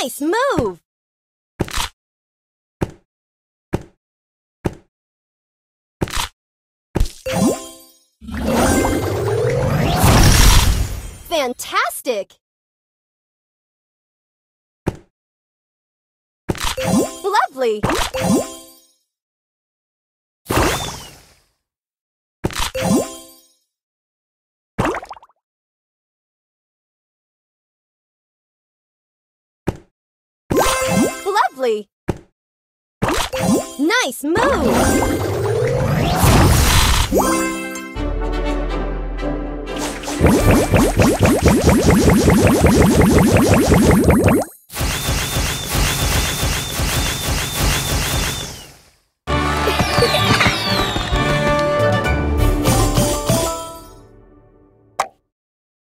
Nice move! Fantastic! Lovely! Lovely! Nice move!